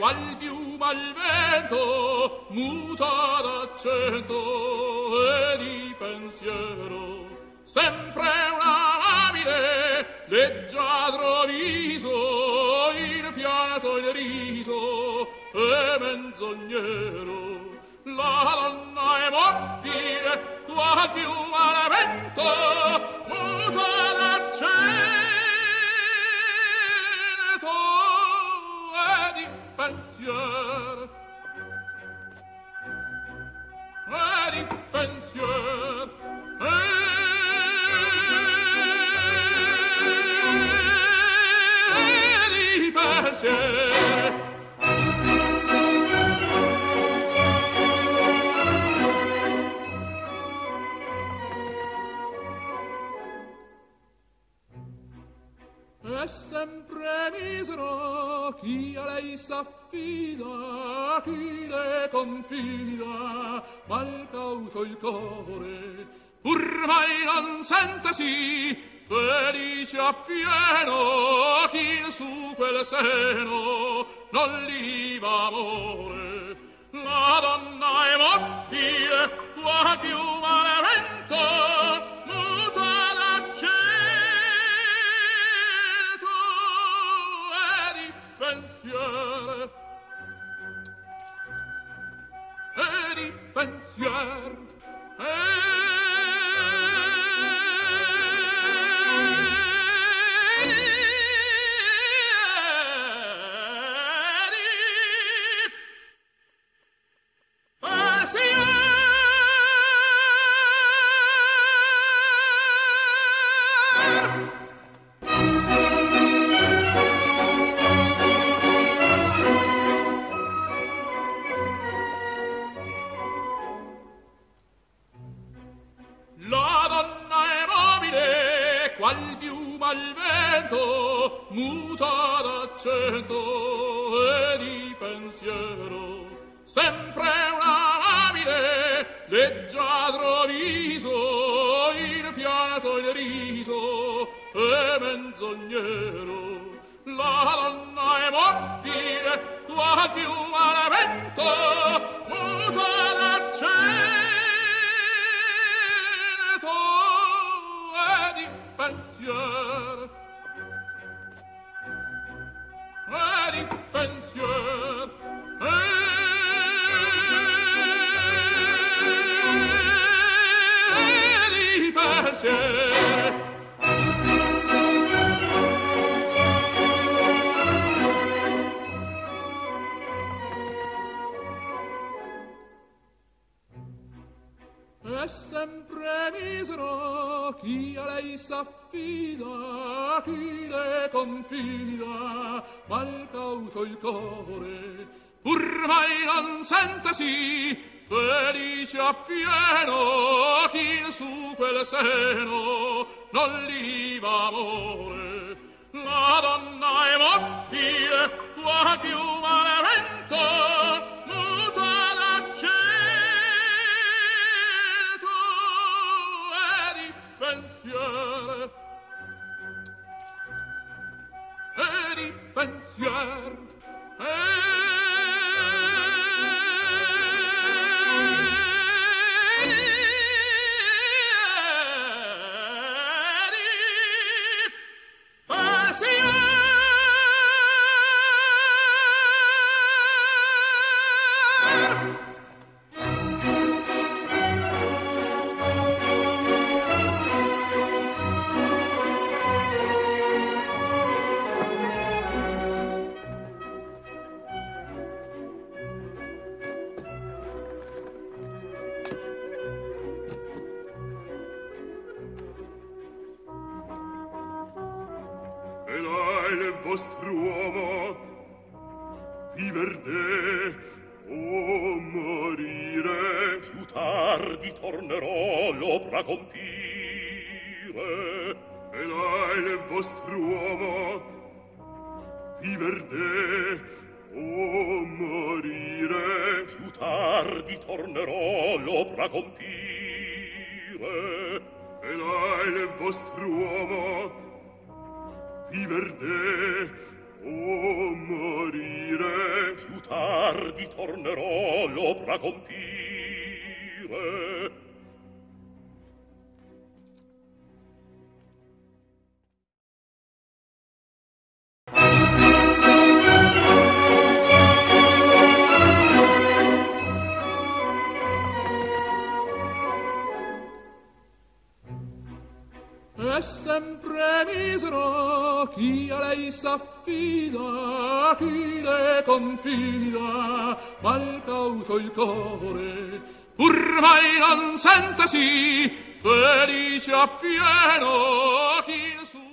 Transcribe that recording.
qual piuma al vento muta d'accento e di pensiero. Sempre una labile leggiadro viso il fiato il riso e menzognero. La donna è mobile qual più al vento pensier. Per il pensier s'affida, chi le confida, mal cauto il core, pur mai non sentasi felice appieno, chi su quel seno non li va amore. La donna è mobile, qua più male vento, pensier. E di pensier e al vento muta d'accento e di pensiero. Sempre una labile leggiadro viso il pianto il riso e menzognero. La donna è mobile tua più al silenzio chi a lei s'affida, chi le confida, mal cauto il core, pur mai non sente sì, felice appieno, chi in su quel seno non li va amore. La donna è mobile, qua più male del vostr'uomo viver de o morire più tardi tornerò lo compire. E lai del vostr'uomo viver de o morire più tardi tornerò lo compire. E lai del vostr'uomo viverde o morire più tardi tornerò l'opera compire. Chi a lei s'affida chi le confida mal cauto il core. Pur mai non sente sì felice appieno chi il suo